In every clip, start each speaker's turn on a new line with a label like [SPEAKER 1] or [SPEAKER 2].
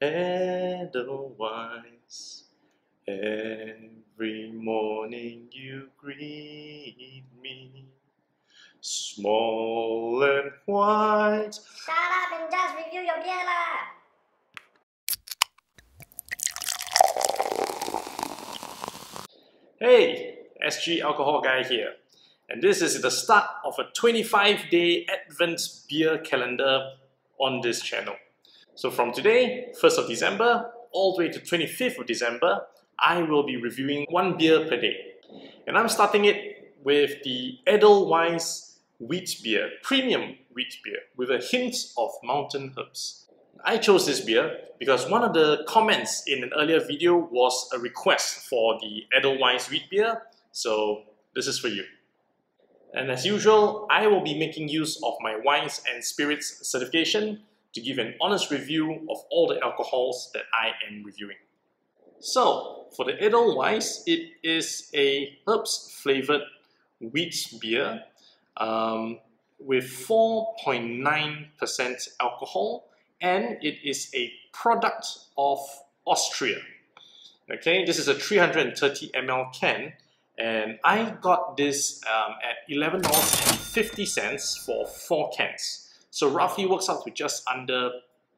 [SPEAKER 1] Edelweiss. Every morning you greet me, small and white.
[SPEAKER 2] Shut up and just review your beer lah!
[SPEAKER 1] Hey, SG Alcohol Guy here. And this is the start of a 25 day Advent beer calendar on this channel. So from today, 1st of December, all the way to 25th of December, I will be reviewing one beer per day. And I'm starting it with the Edelweiss wheat beer, premium wheat beer, with a hint of mountain herbs. I chose this beer because one of the comments in an earlier video was a request for the Edelweiss wheat beer, so this is for you. And as usual, I will be making use of my wines and spirits certification to give an honest review of all the alcohols that I am reviewing. So, for the Edelweiss, it is a herbs flavored wheat beer um, with 4.9% alcohol and it is a product of Austria. Okay, this is a 330 ml can and I got this um, at $11.50 for four cans. So roughly works out to just under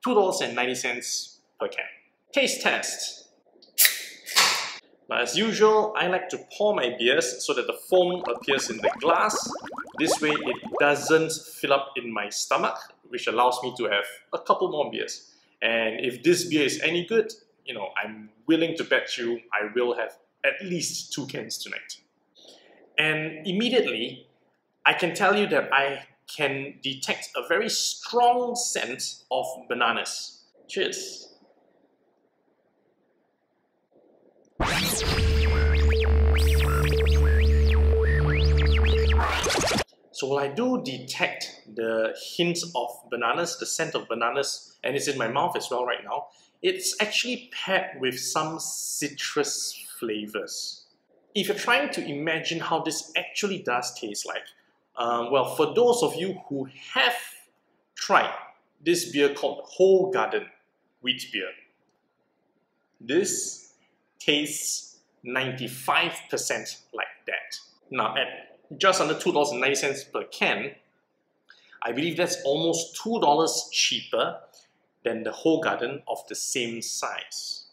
[SPEAKER 1] $2.90 per can. Taste test. Now as usual, I like to pour my beers so that the foam appears in the glass. This way it doesn't fill up in my stomach, which allows me to have a couple more beers. And if this beer is any good, you know, I'm willing to bet you I will have at least two cans tonight. And immediately, I can tell you that I can detect a very strong scent of bananas. Cheers. So while I do detect the hints of bananas, the scent of bananas, and it's in my mouth as well right now, it's actually paired with some citrus flavors. If you're trying to imagine how this actually does taste like, um, well, for those of you who have tried this beer called Hoegaarden wheat beer, this tastes 95% like that. Now, at just under $2.90 per can, I believe that's almost $2 cheaper than the Hoegaarden of the same size.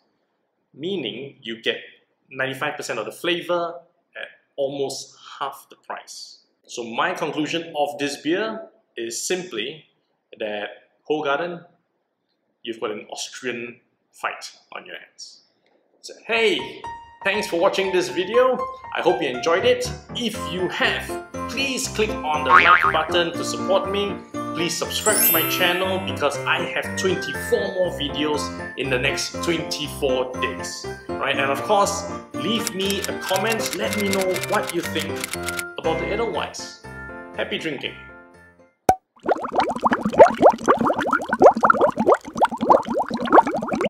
[SPEAKER 1] Meaning you get 95% of the flavor at almost half the price. So my conclusion of this beer is simply that Hoegaarden, you've got an Austrian fight on your hands. So, hey, thanks for watching this video. I hope you enjoyed it. If you have, please click on the like button to support me. Please subscribe to my channel because I have 24 more videos in the next 24 days. Right, and of course, leave me a comment. Let me know what you think about Edelweiss. Happy drinking!